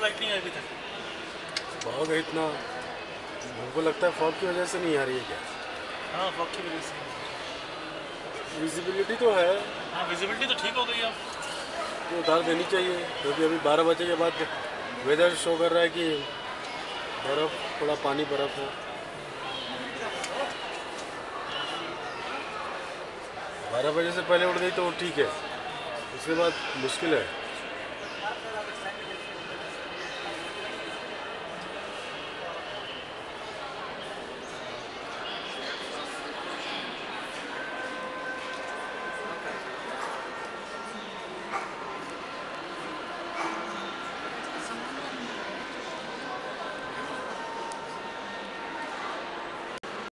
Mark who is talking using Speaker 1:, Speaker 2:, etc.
Speaker 1: Light नहीं आई अभी तक?
Speaker 2: है इतना। हमको लगता है फॉग की वजह से नहीं आ रही है क्या?
Speaker 1: हाँ फॉग की वजह से।
Speaker 2: विजिबिलिटी तो है।
Speaker 1: हाँ विजिबिलिटी तो ठीक हो गई अब।
Speaker 2: तो उतार देनी चाहिए क्योंकि तो अभी बारह बजे के बाद वेदर शो कर रहा है कि बर्फ़ थोड़ा पानी बर्फ़ है। बारह बजे से पहले उठ गई तो ठीक है। उसके बाद मुश्किल है।